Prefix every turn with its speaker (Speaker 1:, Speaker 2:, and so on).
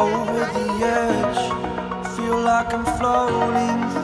Speaker 1: over the edge. Feel like I'm floating